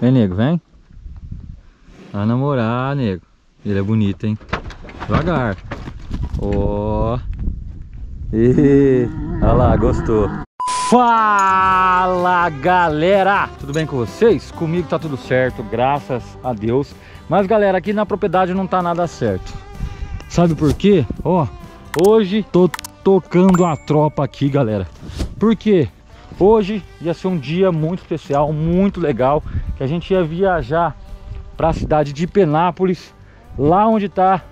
Vem, nego, vem. Vai namorar, nego. Ele é bonito, hein? Devagar. Ó. Oh. Olha lá, gostou. Fala, galera! Tudo bem com vocês? Comigo tá tudo certo, graças a Deus. Mas, galera, aqui na propriedade não tá nada certo. Sabe por quê? Ó, hoje tô tocando a tropa aqui, galera. Por quê? Hoje ia ser um dia muito especial, muito legal, que a gente ia viajar para a cidade de Penápolis, lá onde está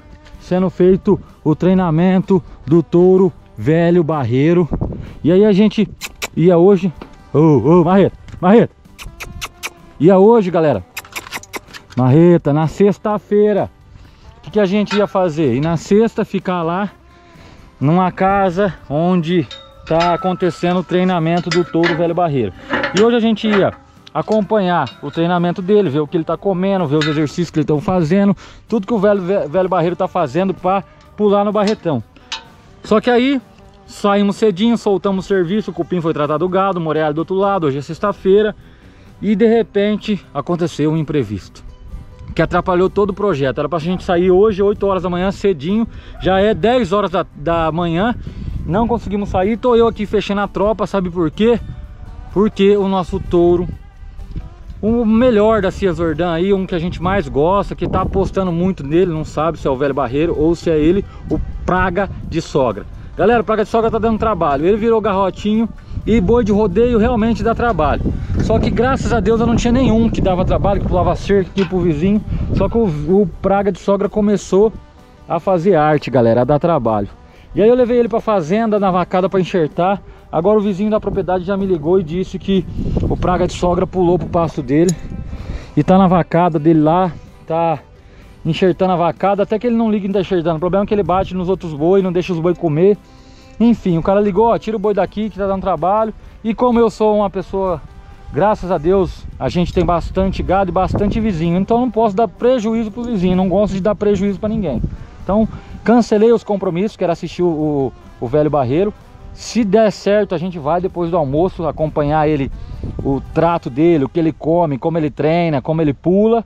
sendo feito o treinamento do touro velho barreiro. E aí a gente ia hoje, ô, oh, oh, Marreta, Marreta, ia hoje, galera, Marreta, na sexta-feira, o que, que a gente ia fazer? E na sexta ficar lá, numa casa onde tá acontecendo o treinamento do touro velho barreiro. E hoje a gente ia acompanhar o treinamento dele, ver o que ele tá comendo, ver os exercícios que ele estão fazendo, tudo que o velho, velho barreiro tá fazendo para pular no barretão. Só que aí saímos cedinho, soltamos o serviço, o cupim foi tratado do gado, o Morelli do outro lado, hoje é sexta-feira e de repente aconteceu um imprevisto que atrapalhou todo o projeto. Era pra gente sair hoje, 8 horas da manhã, cedinho. Já é 10 horas da, da manhã não conseguimos sair, tô eu aqui fechando a tropa, sabe por quê? Porque o nosso touro, o melhor da Cia Zordan aí, um que a gente mais gosta, que tá apostando muito nele, não sabe se é o velho barreiro ou se é ele, o Praga de Sogra. Galera, Praga de Sogra tá dando trabalho, ele virou garrotinho e boi de rodeio realmente dá trabalho. Só que graças a Deus eu não tinha nenhum que dava trabalho, que pulava cerca aqui pro vizinho. Só que o, o Praga de Sogra começou a fazer arte, galera, a dar trabalho. E aí eu levei ele para fazenda, na vacada para enxertar. Agora o vizinho da propriedade já me ligou e disse que o praga de sogra pulou pro pasto dele. E tá na vacada dele lá, tá enxertando a vacada, até que ele não liga em tá enxertando. O problema é que ele bate nos outros bois, não deixa os bois comer. Enfim, o cara ligou, ó, tira o boi daqui que tá dando trabalho. E como eu sou uma pessoa, graças a Deus, a gente tem bastante gado e bastante vizinho. Então não posso dar prejuízo pro vizinho, não gosto de dar prejuízo para ninguém. Então Cancelei os compromissos, que era assistir o, o velho barreiro. Se der certo, a gente vai depois do almoço acompanhar ele, o trato dele, o que ele come, como ele treina, como ele pula,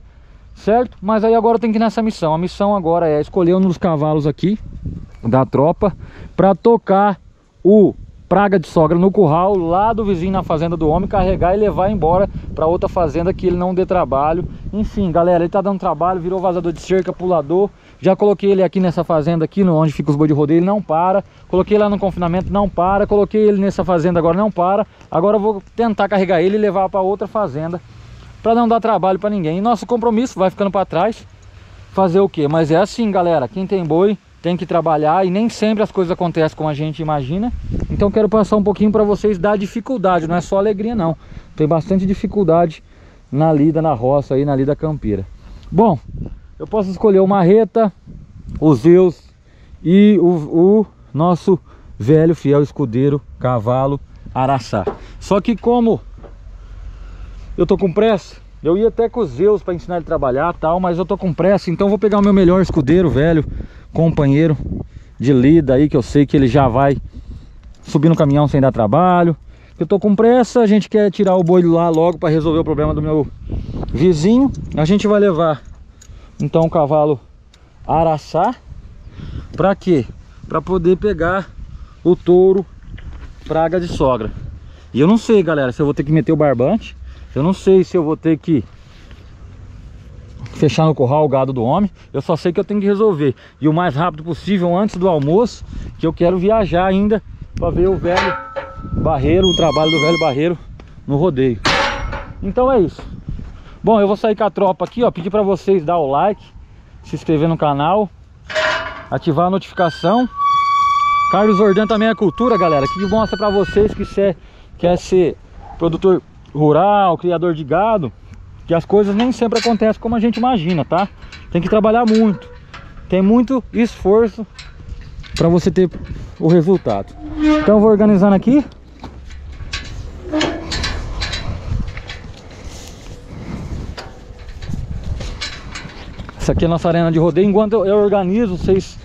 certo? Mas aí agora tem que ir nessa missão. A missão agora é escolher um dos cavalos aqui da tropa para tocar o praga de sogra no curral lá do vizinho na fazenda do homem, carregar e levar embora para outra fazenda que ele não dê trabalho. Enfim, galera, ele tá dando trabalho, virou vazador de cerca, pulador. Já coloquei ele aqui nessa fazenda aqui, onde fica os boi de rodeio, ele não para. Coloquei lá no confinamento, não para. Coloquei ele nessa fazenda agora, não para. Agora eu vou tentar carregar ele e levar para outra fazenda para não dar trabalho para ninguém. E nosso compromisso vai ficando para trás. Fazer o quê? Mas é assim, galera, quem tem boi tem que trabalhar e nem sempre as coisas acontecem como a gente imagina. Então quero passar um pouquinho para vocês da dificuldade, não é só alegria não. Tem bastante dificuldade na lida na roça aí, na lida campeira. Bom, eu posso escolher o marreta, o Zeus e o, o nosso velho fiel escudeiro cavalo araçá. Só que como eu tô com pressa, eu ia até com os Zeus para ensinar ele a trabalhar tal, mas eu tô com pressa, então vou pegar o meu melhor escudeiro velho, companheiro de lida aí, que eu sei que ele já vai subir no caminhão sem dar trabalho. Eu tô com pressa, a gente quer tirar o boi lá logo para resolver o problema do meu vizinho. A gente vai levar então o cavalo araçá. Para quê? Para poder pegar o touro praga de sogra. E eu não sei, galera, se eu vou ter que meter o barbante. Eu não sei se eu vou ter que fechar no curral o gado do homem. Eu só sei que eu tenho que resolver. E o mais rápido possível, antes do almoço, que eu quero viajar ainda para ver o velho barreiro, o trabalho do velho barreiro no rodeio. Então é isso. Bom, eu vou sair com a tropa aqui, ó. Pedir para vocês dar o like, se inscrever no canal, ativar a notificação. Carlos Jordan também é cultura, galera. Que mostra para vocês que você quer ser produtor rural, criador de gado que as coisas nem sempre acontecem como a gente imagina, tá? Tem que trabalhar muito. Tem muito esforço para você ter o resultado. Então eu vou organizando aqui. Essa aqui é a nossa arena de rodeio. Enquanto eu, organizo, vocês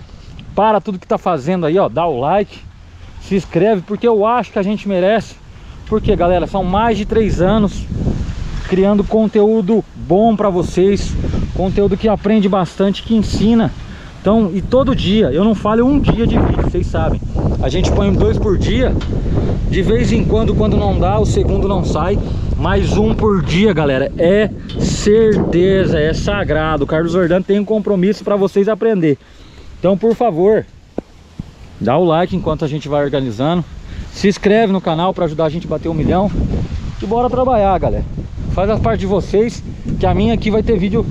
para tudo que tá fazendo aí, ó, dá o like, se inscreve, porque eu acho que a gente merece. Porque, galera, são mais de três anos criando conteúdo bom para vocês, conteúdo que aprende bastante, que ensina. Então, e todo dia, eu não falho um dia de vídeo, vocês sabem. A gente põe dois por dia, de vez em quando, quando não dá, o segundo não sai. Mais um por dia, galera, é certeza, é sagrado. O Carlos Jordano tem um compromisso para vocês aprender. Então, por favor, dá o like enquanto a gente vai organizando. Se inscreve no canal para ajudar a gente a bater um milhão. E bora trabalhar, galera. Faz a parte de vocês, que a minha aqui vai ter vídeo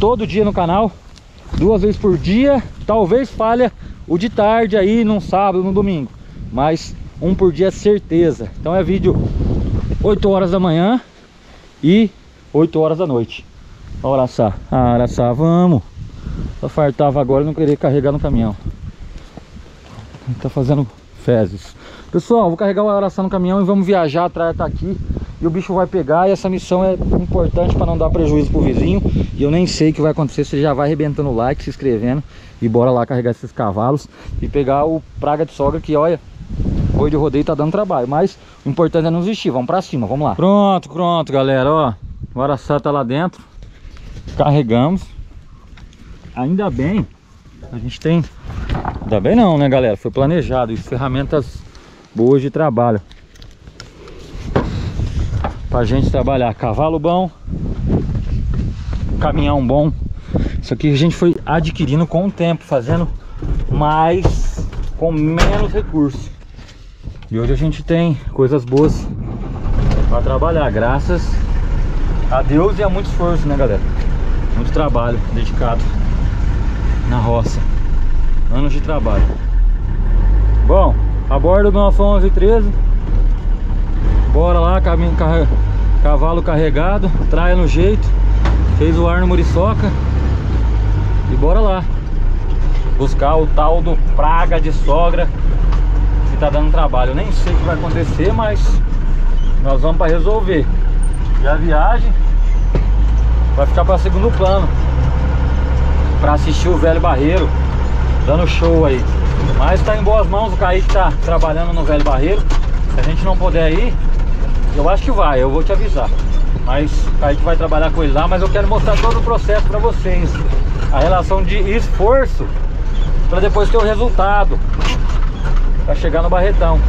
todo dia no canal. Duas vezes por dia. Talvez falha o de tarde aí, num sábado, no domingo. Mas um por dia é certeza. Então é vídeo 8 horas da manhã e 8 horas da noite. Olha só, olha só, vamos. Eu fartava agora não queria carregar no caminhão. Tá fazendo fezes. Pessoal, vou carregar o araçá no caminhão e vamos viajar, a traia tá aqui e o bicho vai pegar e essa missão é importante para não dar prejuízo pro vizinho. E eu nem sei o que vai acontecer, você já vai arrebentando o like, se inscrevendo. E bora lá carregar esses cavalos e pegar o praga de sogra que olha, boi de rodeio tá dando trabalho, mas o importante é não desistir, vamos para cima, vamos lá. Pronto, pronto galera, ó, o araçá tá lá dentro, carregamos, ainda bem, a gente tem, ainda bem não né galera, foi planejado, isso, ferramentas boas de trabalho pra gente trabalhar. Cavalo bom caminhão bom. Isso aqui a gente foi adquirindo com o tempo fazendo mais com menos recursos. E hoje a gente tem coisas boas para trabalhar graças a Deus e a muito esforço né galera? Muito trabalho dedicado na roça. Anos de trabalho. Bom a bordo do Afonso 13 Bora lá, caminho, car... cavalo carregado Traia no jeito Fez o ar no muriçoca. E bora lá. Buscar o tal do praga de sogra Que tá dando trabalho. Nem sei o que vai acontecer, mas Nós vamos para resolver. E a viagem Vai ficar para segundo plano. Para assistir o velho barreiro Dando show aí. Mas tá em boas mãos, o Kaique tá trabalhando no Velho Barreiro. Se a gente não puder ir, eu acho que vai, eu vou te avisar. Mas o Kaique vai trabalhar com ele lá, mas eu quero mostrar todo o processo pra vocês. A relação de esforço Pra depois ter o resultado. Pra chegar no Barretão.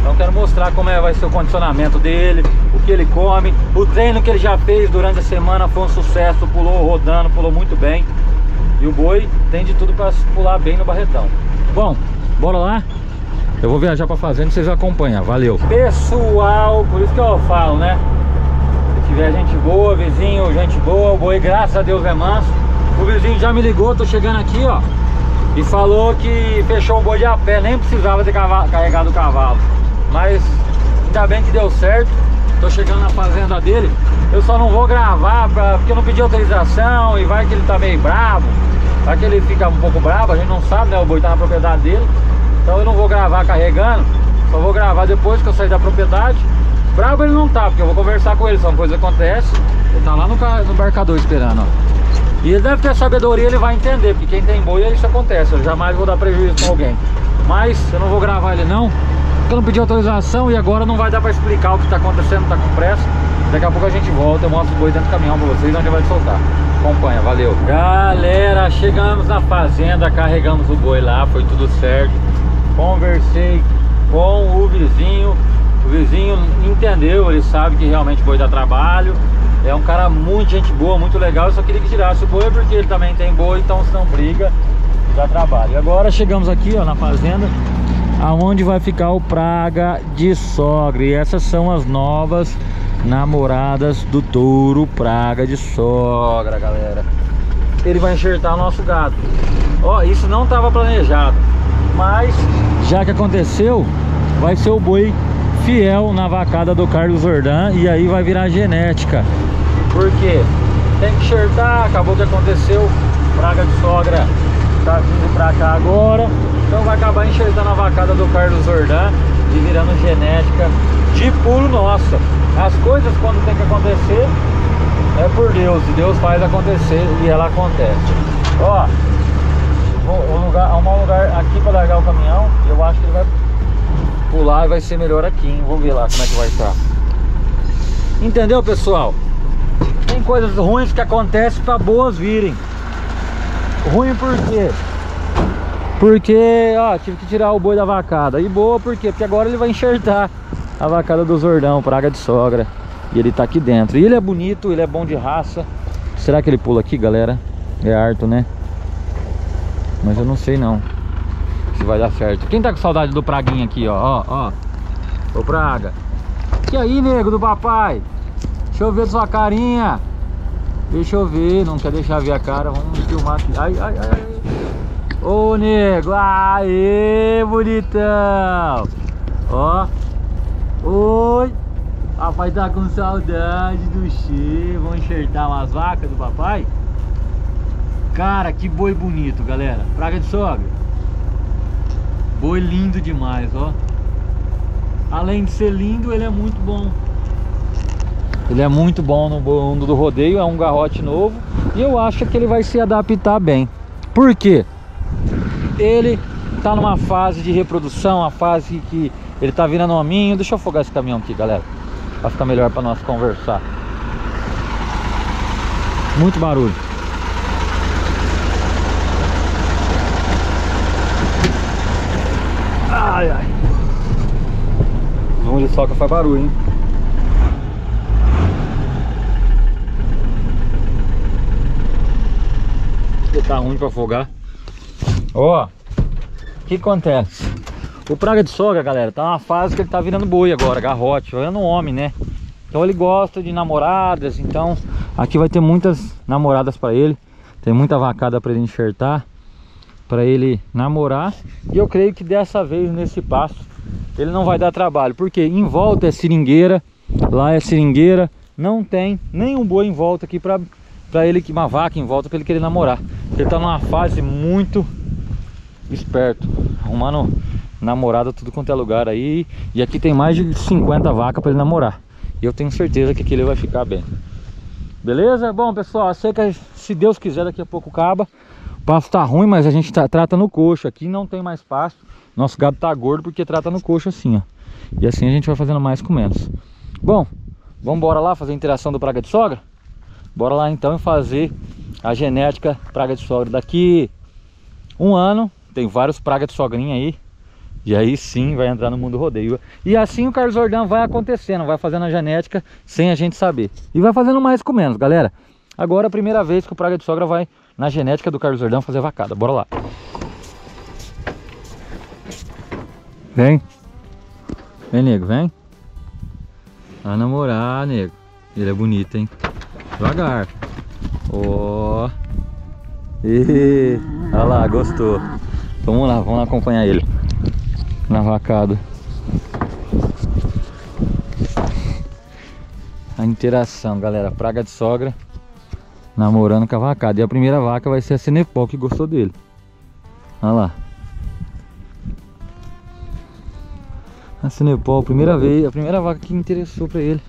Então quero mostrar como é, vai ser o condicionamento dele O que ele come O treino que ele já fez durante a semana foi um sucesso Pulou rodando, pulou muito bem. E o boi tem de tudo pra pular bem no Barretão. Bom, bora lá Eu vou viajar pra fazenda vocês acompanham, valeu. Pessoal, por isso que eu falo, né? Se tiver gente boa, vizinho, gente boa O boi, graças a Deus, é manso. O vizinho já me ligou, tô chegando aqui, ó E falou que fechou o boi de a pé Nem precisava ter carregado o cavalo. Mas ainda bem que deu certo Tô chegando na fazenda dele. Eu só não vou gravar pra, porque eu não pedi autorização E vai que ele tá meio bravo Vai que ele fica um pouco bravo, a gente não sabe, né? O boi tá na propriedade dele. Então eu não vou gravar carregando, só vou gravar depois que eu sair da propriedade. Bravo ele não tá, porque eu vou conversar com ele, são coisas que acontecem. Ele tá lá no, no embarcador esperando, ó. E ele deve ter sabedoria, ele vai entender, porque quem tem boi, isso acontece. Eu jamais vou dar prejuízo com alguém. Mas eu não vou gravar ele não, porque eu não pedi autorização e agora não vai dar pra explicar o que tá acontecendo, tá com pressa. Daqui a pouco a gente volta, eu mostro o boi dentro do caminhão pra vocês, onde vai soltar acompanha, valeu Galera, chegamos na fazenda Carregamos o boi lá, foi tudo certo Conversei com o vizinho. O vizinho entendeu, ele sabe que realmente o boi dá trabalho. É um cara muito gente boa, muito legal. Eu só queria que tirasse o boi porque ele também tem boi Então se não briga, dá trabalho. E agora chegamos aqui ó, na fazenda Aonde vai ficar o praga de sogra E essas são as novas namoradas do touro praga de sogra, galera. Ele vai enxertar o nosso gado. Ó, isso não estava planejado, mas já que aconteceu, vai ser o boi fiel na vacada do Carlos Jordan e aí vai virar genética. Porque tem que enxertar, acabou que aconteceu, praga de sogra tá vindo pra cá agora, então vai acabar enxertando a vacada do Carlos Jordan e virando genética de puro nossa. As coisas quando tem que acontecer é por Deus, e Deus faz acontecer e ela acontece. Ó, um lugar, um lugar aqui para largar o caminhão, eu acho que ele vai pular e vai ser melhor aqui, hein? Vamos ver lá como é que vai estar. Entendeu, pessoal? coisas ruins que acontecem para boas virem. Ruim por quê? Porque, ó, tive que tirar o boi da vacada. E boa por quê? Porque agora ele vai enxertar a vacada do Zordão, praga de sogra. E ele tá aqui dentro. E ele é bonito, ele é bom de raça. Será que ele pula aqui, galera? É Arto, né? Mas eu não sei não Se vai dar certo. Quem tá com saudade do Praguinha aqui, ó? Ó, ó. Ô Praga. E aí, nego do papai? Deixa eu ver sua carinha. Deixa eu ver Não quer deixar ver a cara? Vamos filmar aqui. Ai, ai, ai Ô, nego. Aê, bonitão. Ó. Oi. Papai tá com saudade do Che. Vamos enxertar umas vacas do papai Cara, que boi bonito, galera. Praga de sogra. Boi lindo demais, ó. Além de ser lindo, ele é muito bom. Ele é muito bom no mundo do rodeio, é um garrote novo. E eu acho que ele vai se adaptar bem. Por quê? Ele tá numa fase de reprodução, uma fase que ele tá virando hominho. Deixa eu afogar esse caminhão aqui, galera. Pra ficar melhor pra nós conversar. Muito barulho. Ai, ai. Vamos de soca faz barulho, hein? Ele tá ruim pra afogar. Ó, o que acontece? O praga de sogra, galera, tá numa fase que ele tá virando boi agora, garrote, um homem, né? Então ele gosta de namoradas, então aqui vai ter muitas namoradas pra ele. Tem muita vacada pra ele enxertar para ele namorar. E eu creio que dessa vez nesse passo ele não vai dar trabalho porque em volta é seringueira lá é seringueira não tem nenhum boi em volta aqui para para ele que uma vaca em volta para ele querer namorar. Ele tá numa fase muito esperto arrumando namorada tudo quanto é lugar aí e aqui tem mais de 50 vacas para ele namorar. E eu tenho certeza que aqui ele vai ficar bem. Beleza? Bom pessoal sei que se Deus quiser daqui a pouco acaba pasto tá ruim, mas a gente tá, trata no coxo. Aqui não tem mais pasto. Nosso gado tá gordo porque trata no coxo assim, ó. E assim a gente vai fazendo mais com menos. Bom, vamos embora lá fazer a interação do praga de sogra? Bora lá então e fazer a genética praga de sogra. Daqui um ano, tem vários pragas de sogrinha aí. E aí sim vai entrar no mundo rodeio. E assim o Carlos Jordão vai acontecendo, vai fazendo a genética sem a gente saber. E vai fazendo mais com menos, galera. Agora é a primeira vez que o praga de sogra vai na genética do Carlos Jordão fazer vacada. Bora lá. Vem. Vem, nego, vem. Vai namorar, nego. Ele é bonito, hein? Devagar. Ó. Oh. Olha lá, gostou. Vamos lá, vamos lá acompanhar ele. Na vacada. A interação, galera. Praga de sogra namorando com a vacada. E a primeira vaca vai ser a Cenepol que gostou dele. Olha lá. A Cenepol, primeira vez, a primeira vaca que interessou pra ele.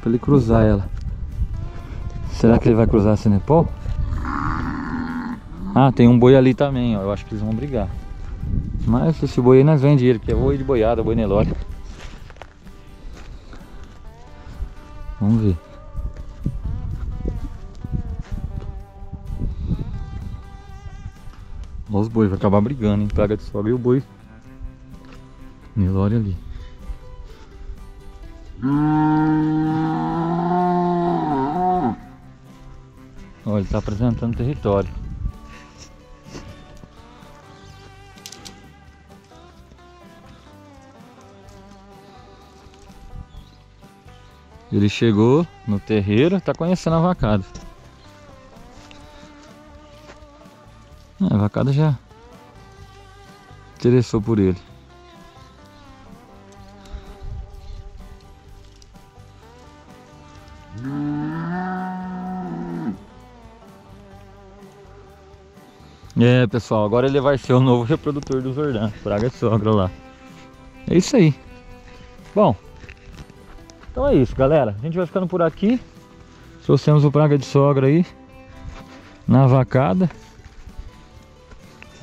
Pra ele cruzar ela. Será que ele vai cruzar a Cenepol? Ah, tem um boi ali também, ó. Eu acho que eles vão brigar. Mas esse boi aí nós vendemos ele, porque é boi de boiada, boi Nelore. Vamos ver. Olha os bois, vai acabar brigando, hein? Praga de sogra e o boi. Nelore ali. Olha, ele tá apresentando território. Ele chegou no terreiro, tá conhecendo a vacada. Vacada já interessou por ele. É pessoal, agora ele vai ser o novo reprodutor do Zordão, praga de sogra lá. É isso aí. Bom, então é isso galera, a gente vai ficando por aqui. Trouxemos o praga de sogra aí na vacada.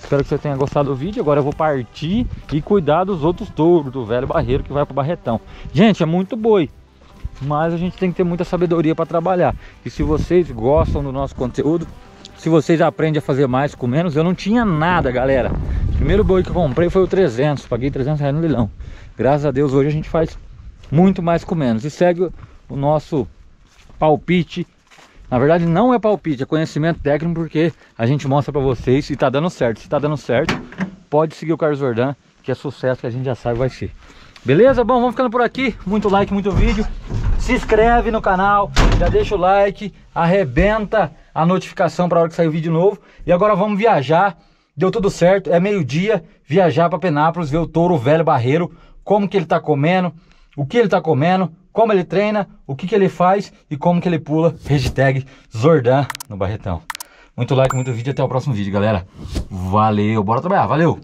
Espero que você tenha gostado do vídeo. Agora eu vou partir e cuidar dos outros touros do velho barreiro que vai pro barretão. Gente, é muito boi. mas a gente tem que ter muita sabedoria para trabalhar. E se vocês gostam do nosso conteúdo, se vocês aprendem a fazer mais com menos, eu não tinha nada, galera. O primeiro boi que comprei foi o 300, paguei 300 reais no leilão. Graças a Deus hoje a gente faz muito mais com menos. E segue o nosso palpite. Na verdade não é palpite, é conhecimento técnico porque a gente mostra para vocês e tá dando certo. Se tá dando certo, pode seguir o Carlos Jordan, que é sucesso que a gente já sabe vai ser. Beleza? Bom, vamos ficando por aqui. Muito like, muito vídeo. Se inscreve no canal, já deixa o like, arrebenta a notificação para hora que sair o vídeo novo. E agora vamos viajar. Deu tudo certo, é meio-dia, viajar para Penápolis, ver o touro velho barreiro, como que ele tá comendo, o que ele tá comendo, como ele treina, o que que ele faz e como que ele pula. Hashtag Zordan no Barretão. Muito like, muito vídeo, até o próximo vídeo, galera. Valeu, bora trabalhar, valeu!